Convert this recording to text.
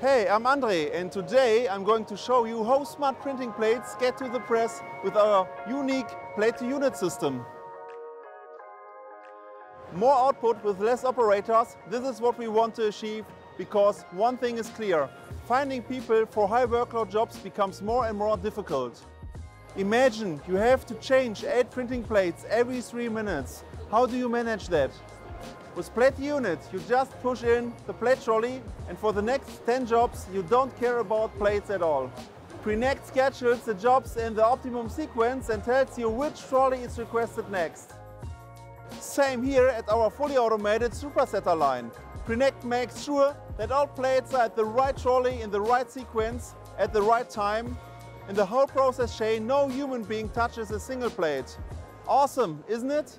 Hey, I'm Andre and today I'm going to show you how smart printing plates get to the press with our unique plate-to-unit system. More output with less operators, this is what we want to achieve because one thing is clear, finding people for high workload jobs becomes more and more difficult. Imagine you have to change 8 printing plates every 3 minutes. How do you manage that? With plate unit, you just push in the plate trolley and for the next 10 jobs you don't care about plates at all. Prinect schedules the jobs in the optimum sequence and tells you which trolley is requested next. Same here at our fully automated Suprasetter line. Prinect makes sure that all plates are at the right trolley in the right sequence at the right time. In the whole process chain, no human being touches a single plate. Awesome, isn't it?